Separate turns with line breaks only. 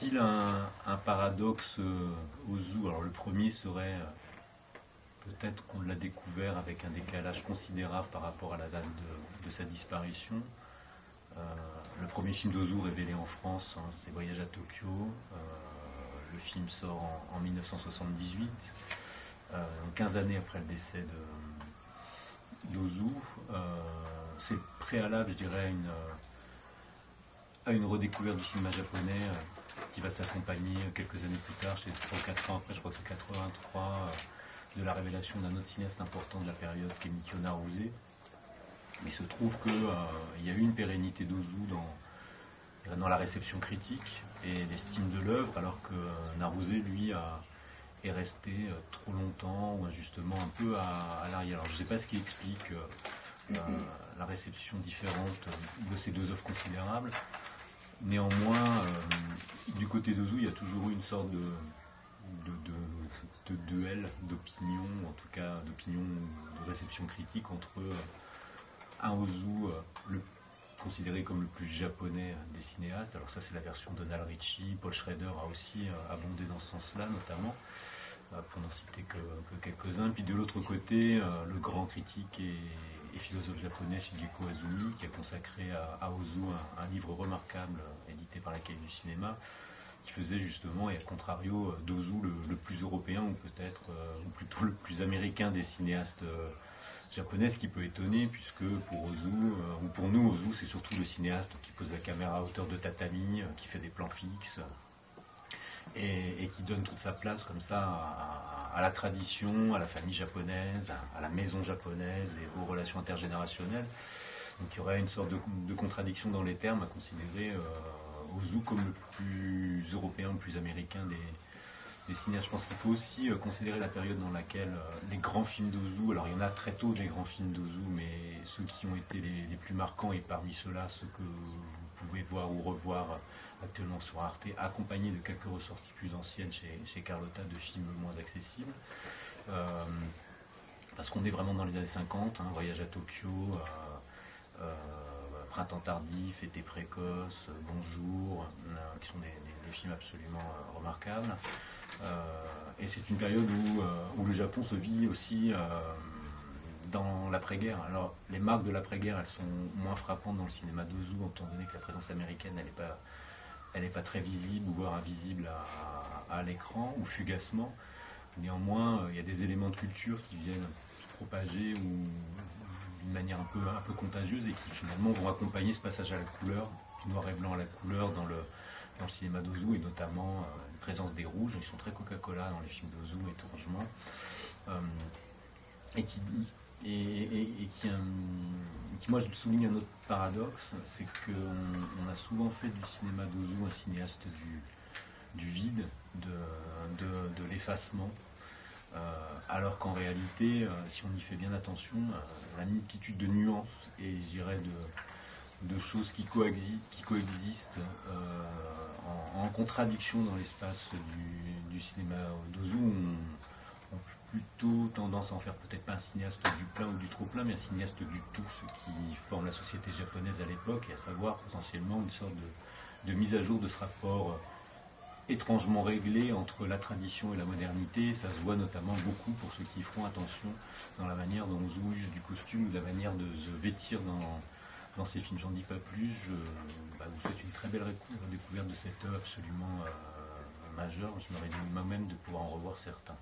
a-t-il un, paradoxe euh, Ozu Alors le premier serait peut-être qu'on l'a découvert avec un décalage considérable par rapport à la date de, sa disparition. le premier film d'Ozu révélé en France, hein, c'est Voyage à Tokyo. le film sort en, 1978, 15 années après le décès d'Ozu. c'est préalable, je dirais, à une redécouverte du cinéma japonais euh, qui va s'accompagner quelques années plus tard, chez 3 ou 4 ans après, je crois que c'est 83, euh, de la révélation d'un autre cinéaste important de la période qui est Mikio Naruse. Il se trouve qu'il euh, y a eu une pérennité d'Ozu dans, la réception critique et l'estime de l'œuvre, alors que Naruse, lui, a, est resté trop longtemps ou injustement un peu à, l'arrière. Alors je ne sais pas ce qui explique la réception différente de ces deux œuvres considérables. Néanmoins, euh, du côté d'Ozu, il y a toujours eu une sorte de, duel d'opinion, en tout cas d'opinion, de réception critique entre euh, un Ozu, euh, considéré comme le plus japonais des cinéastes. Alors ça, c'est la version Donald Ritchie. Paul Schrader a aussi abondé dans ce sens-là, notamment, pour n'en citer que, que quelques-uns. Puis de l'autre côté, le grand critique et philosophe japonais Shigeko Azumi, qui a consacré à, Ozu un, livre remarquable euh, édité par la du cinéma, qui faisait justement, et à contrario, euh, d'Ozu le, plus européen, ou peut-être, euh, ou plutôt le plus américain des cinéastes japonais, ce qui peut étonner, puisque pour Ozu, ou pour nous, Ozu, c'est surtout le cinéaste qui pose la caméra à hauteur de tatami, qui fait des plans fixes, et, qui donne toute sa place comme ça à, la tradition, à la famille japonaise, à, la maison japonaise et aux relations intergénérationnelles. Donc il y aurait une sorte de, contradiction dans les termes à considérer euh, Ozu comme le plus européen, le plus américain des, cinéastes. Je pense qu'il faut aussi euh, considérer la période dans laquelle euh, les grands films d'Ozu, alors il y en a très tôt des grands films d'Ozu, mais ceux qui ont été les, les, plus marquants et parmi ceux-là, ceux que pouvez voir ou revoir actuellement sur Arte, accompagné de quelques ressorties plus anciennes chez, Carlotta de films moins accessibles. Euh, parce qu'on est vraiment dans les années 50, hein, Voyage à Tokyo, euh, euh, Printemps tardif, Été précoce, Bonjour, qui sont des, films absolument remarquables. et c'est une période où, le Japon se vit aussi dans l'après-guerre. Alors, les marques de l'après-guerre, elles sont moins frappantes dans le cinéma d'Ozu, étant donné que la présence américaine, elle n'est pas très visible voire invisible à, l'écran ou fugacement. Néanmoins, euh, il y a des éléments de culture qui viennent se propager ou d'une manière un peu, contagieuse et qui finalement vont accompagner ce passage à la couleur, du noir et blanc à la couleur dans le, cinéma d'Ozu et notamment euh, une présence des rouges. Ils sont très Coca-Cola dans les films d'Ozu, étrangement. Euh, et qui et, qui, qui, moi, je souligne un autre paradoxe, c'est qu'on on a souvent fait du cinéma d'Ozu un cinéaste du, vide, de, l'effacement, euh, alors qu'en réalité, euh, si on y fait bien attention, euh, la multitude de nuances et je dirais de, de choses qui, coexistent, qui coexistent en, contradiction dans l'espace du, du, cinéma d'Ozu, plutôt tendance à en faire peut-être pas un cinéaste du plein ou du trop plein, mais un cinéaste du tout, ce qui forme la société japonaise à l'époque, et à savoir potentiellement une sorte de, mise à jour de ce rapport étrangement réglé entre la tradition et la modernité. Ça se voit notamment beaucoup pour ceux qui feront attention dans la manière dont on joue du costume ou la manière de se vêtir dans, dans ces films. J'en dis pas plus. Je bah, vous souhaite une très belle découverte de cette œuvre absolument euh, majeure. Je m'aurais dit moi-même de pouvoir en revoir certains.